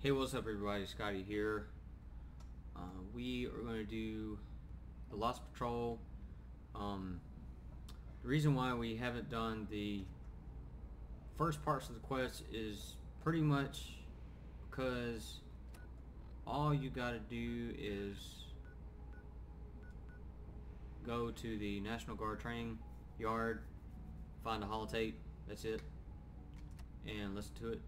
Hey, what's up everybody? Scotty here. Uh, we are going to do the Lost Patrol. Um, the reason why we haven't done the first parts of the quest is pretty much because all you got to do is go to the National Guard training yard, find a holotape, that's it, and listen to it.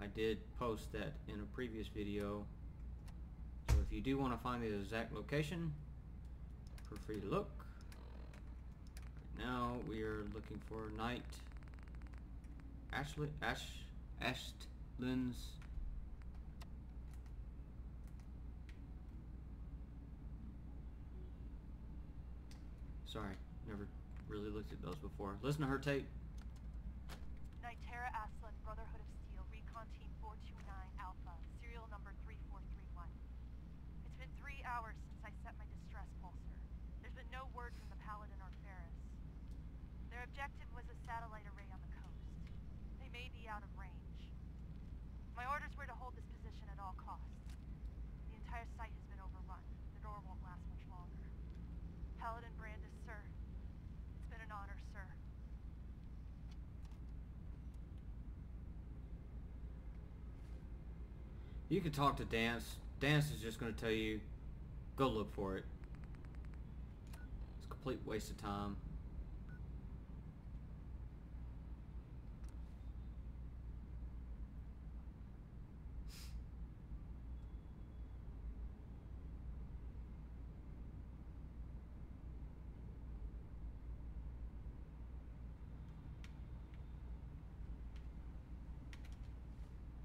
I did post that in a previous video. So if you do want to find the exact location, feel free to look. Right now we are looking for Knight Ashley Ash Ashlands Sorry, never really looked at those before. Listen to her tape. Nitera Astlin, Brotherhood of Steel, Recon Team 429 Alpha, serial number 3431. It's been three hours since I set my distress pulsar. There's been no word from the Paladin or Faris. Their objective was a satellite array on the coast. They may be out of range. My orders were to hold this position at all costs. The entire site has been overrun. The door won't last much longer. Paladin Brandis, sir. It's been an honor, sir. You can talk to Danse. Danse is just going to tell you, go look for it. It's a complete waste of time.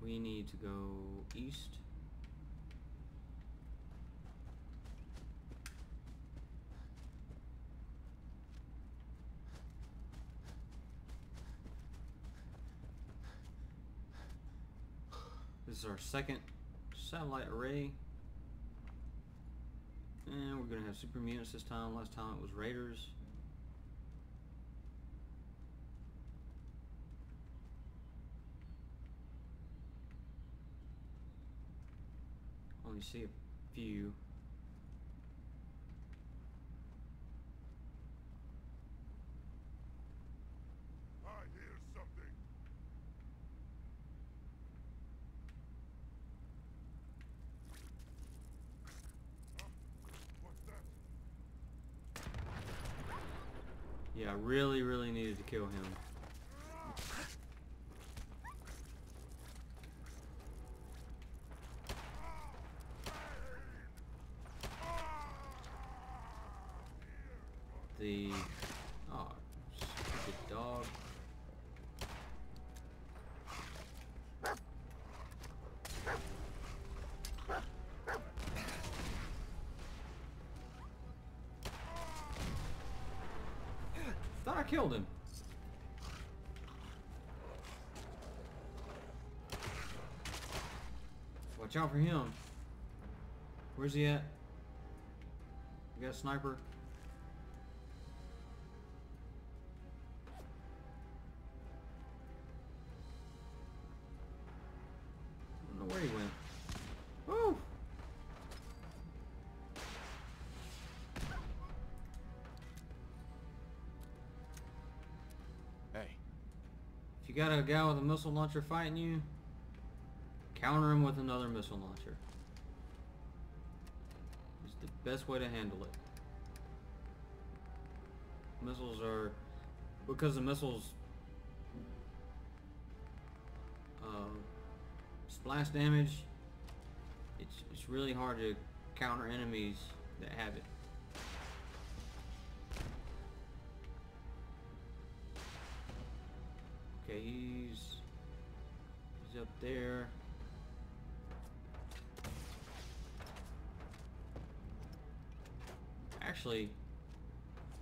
We need to go east. This is our second satellite array. And we're going to have super mutants this time. Last time it was raiders. See a few. I hear something. Huh? What's that? Yeah, I really, really needed to kill him. The oh stupid dog. Thought I killed him. Watch out for him. Where's he at? We got a sniper? You got a guy with a missile launcher fighting you, counter him with another missile launcher. It's the best way to handle it. Missiles are because the missiles uh, splash damage. It's it's really hard to counter enemies that have it. Okay, he's he's up there. Actually,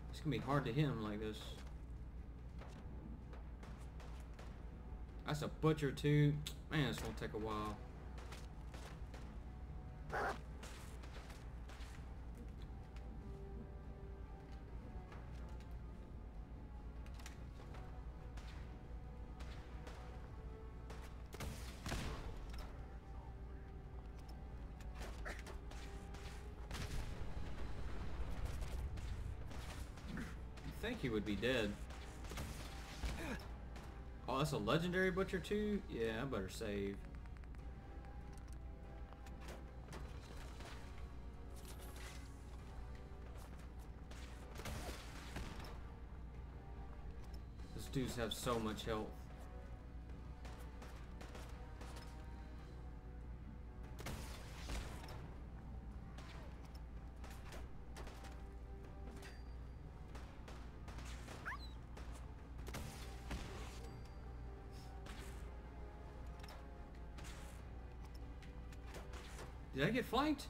it's gonna be hard to hit him like this. That's a butcher too. Man, it's gonna take a while. Think he would be dead. Oh, that's a legendary butcher too? Yeah, I better save. These dudes have so much health. Did I get flanked?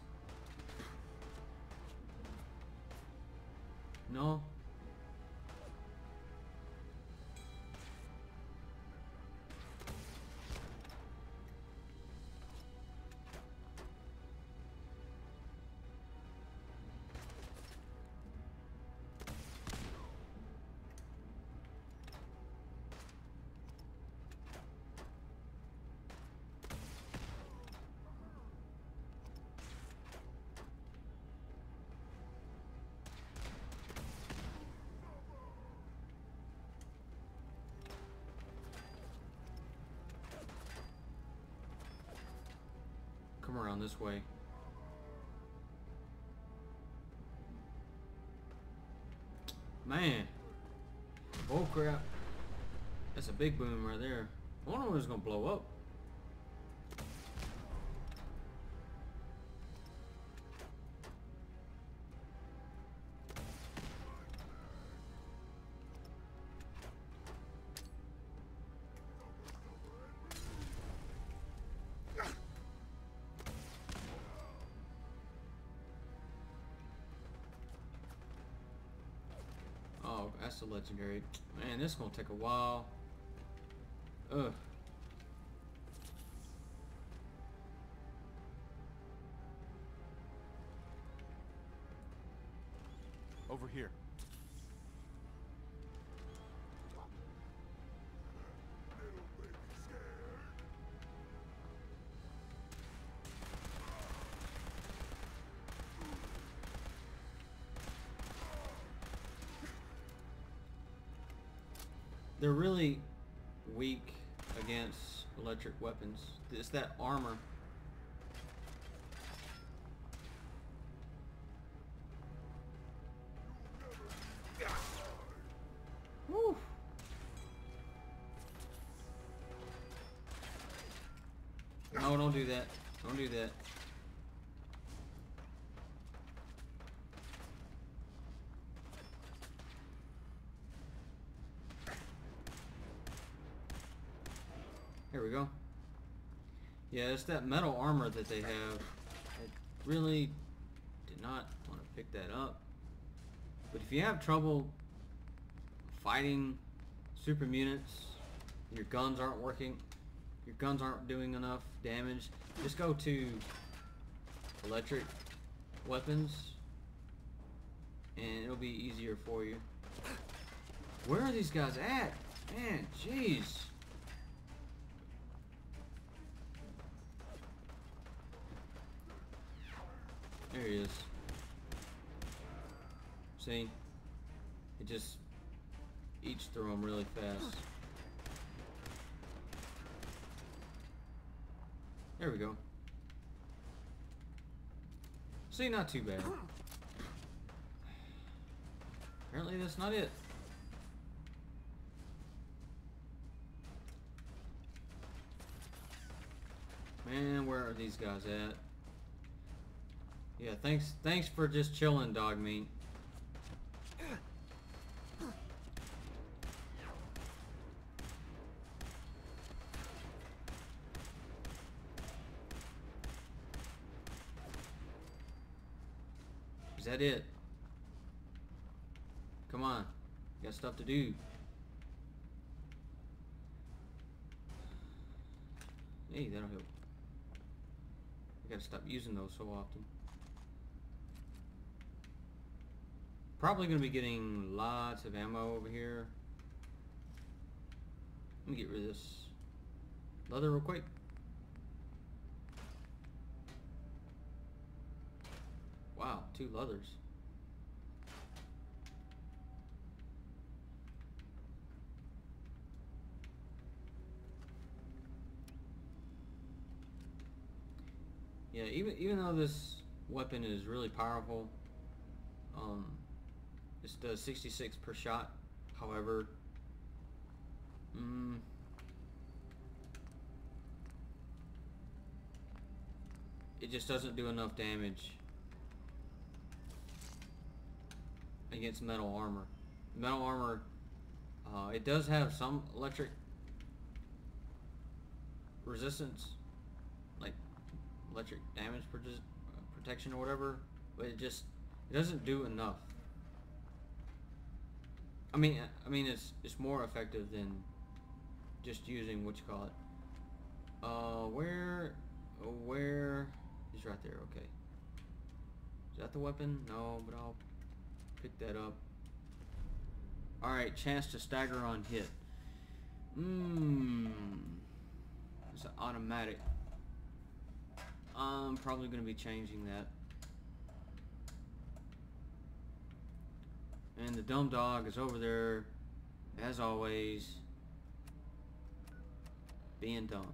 Come around this way. Man. Oh crap. That's a big boom right there. I wonder when it's gonna blow up. Legendary. Man, this is gonna take a while. Ugh. Over here. They're really weak against electric weapons. It's that armor. Woo. No, don't do that. Don't do that. Here we go. That metal armor that they have. I really did not want to pick that up. But if you have trouble fighting super mutants, your guns aren't working, your guns aren't doing enough damage, just go to electric weapons and it'll be easier for you. Where are these guys at? Man, jeez. There he is. See? It just eats through them really fast. There we go. See, not too bad. Apparently that's not it. Man, where are these guys at? Yeah, thanks thanks for just chilling, Dogmeat. Is that it? Come on. You got stuff to do. Hey, that'll help. I gotta stop using those so often. Probably going to be getting lots of ammo over here. Let me get rid of this leather real quick. Wow, two leathers. Yeah, even even though this weapon is really powerful, um, it does 66 per shot. However, mm, it just doesn't do enough damage against metal armor. Metal armor, uh, it does have some electric resistance, like electric damage protection or whatever, but it just it doesn't do enough. I mean, I mean it's it's more effective than just using what you call it. Uh, where, where? He's right there. Okay. Is that the weapon? No, but I'll pick that up. All right, chance to stagger on hit. Mmm. It's an automatic. I'm probably going to be changing that. And the dumb dog is over there, as always, being dumb.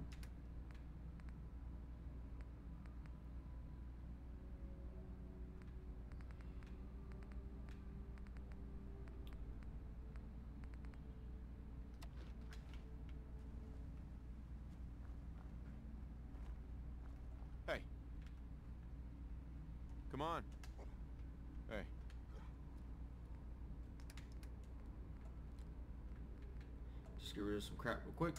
Hey. Come on. Hey. Just get rid of some crap real quick.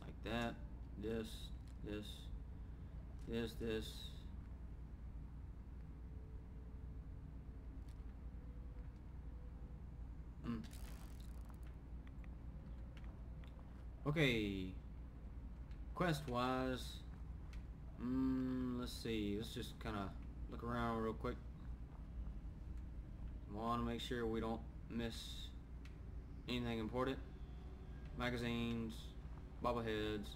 Like that. This, this, this, this. Mm. Okay. Quest wise, mm, let's see. Let's just kind of look around real quick. Want to make sure we don't miss anything important. Magazines, bobbleheads.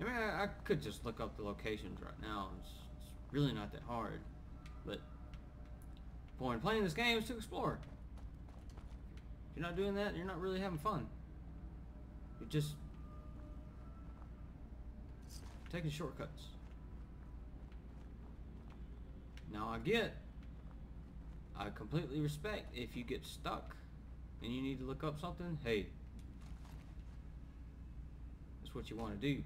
I mean, I, I could just look up the locations right now. It's, it's really not that hard. But the point of playing this game is to explore. If you're not doing that, you're not really having fun. You're just taking shortcuts. Now I get, I completely respect if you get stuck and you need to look up something, hey, that's what you want to do.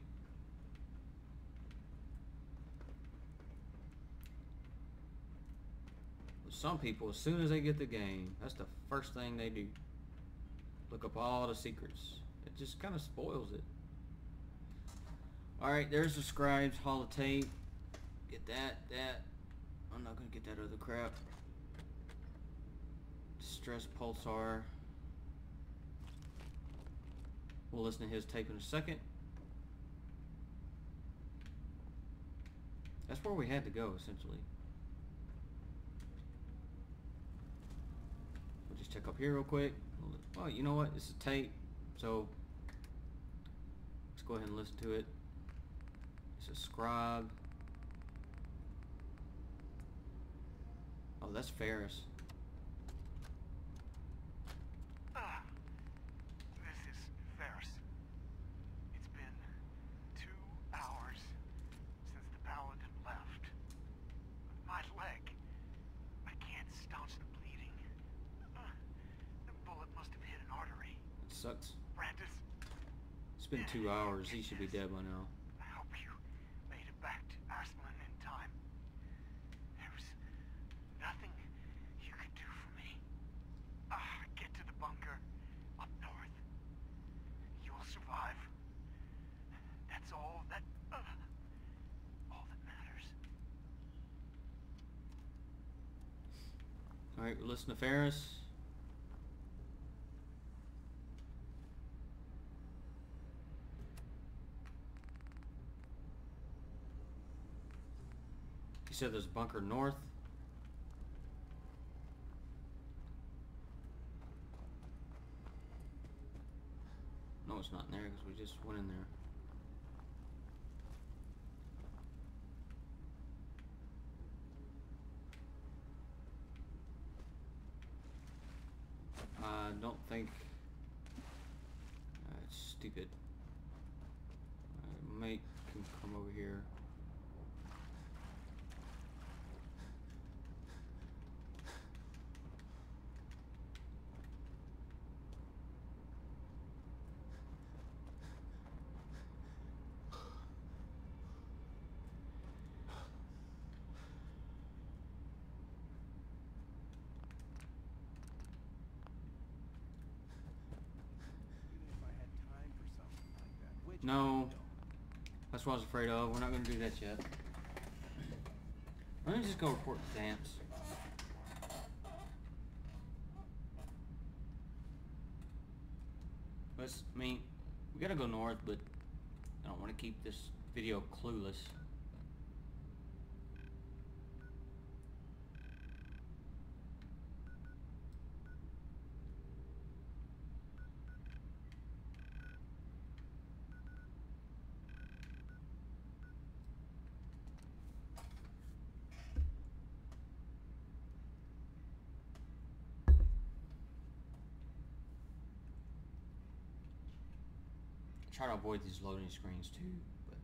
But Some people, as soon as they get the game, that's the first thing they do. Look up all the secrets. It just kind of spoils it. Alright, there's the scribes holotape. Get that, that. I'm not gonna get that other crap. Stress pulsar. We'll listen to his tape in a second. That's where we had to go, essentially. We'll just check up here real quick. Well, you know what? It's a tape, so let's go ahead and listen to it. It's a scribe. Oh, that's Faris. Ah, this is Faris. It's been two hours since the paladin left. My leg. I can't staunch the bleeding. Uh, the bullet must have hit an artery. It sucks. Brandis, It's been two hours. He should be dead by now. I hope you made it back to Astlin in time. There was nothing you could do for me. Ah, get to the bunker up north. You'll survive. That's all that, uh, all that matters. Alright, listen to Faris. He said there's a bunker north. One in there. I don't think... Uh, stupid. No. That's what I was afraid of. We're not going to do that yet. Let me just go report the Danse. Let's, I mean, we gotta go north, but I don't want to keep this video clueless. Try to avoid these loading screens too, but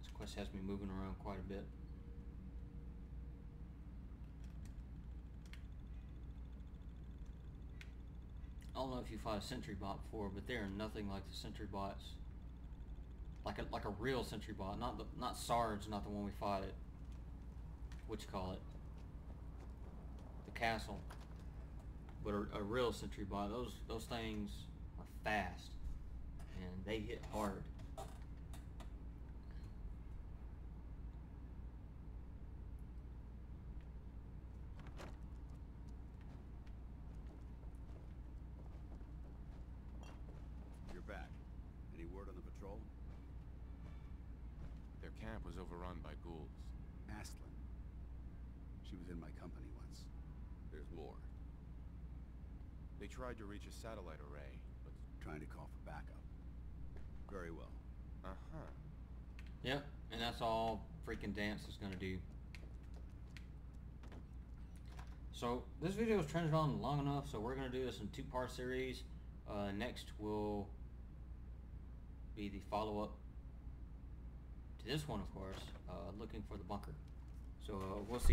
this quest has me moving around quite a bit. I don't know if you fought a sentry bot before, but they are nothing like the sentry bots. Like a like a real sentry bot, not the not Sarge, not the one we fought at. What you call it? The castle. But a, a real sentry bot. Those those things fast, and they hit hard. You're back. Any word on the patrol? Their camp was overrun by ghouls. Astlin. She was in my company once. There's more. They tried to reach a satellite array, but... Trying to call for backup. Very well. Uh-huh. Yep, and that's all freaking Danse is gonna do. So this video is trended on long enough, so we're gonna do this in two-part series. Uh, next will be the follow-up to this one, of course, uh, looking for the bunker. So uh, we'll see.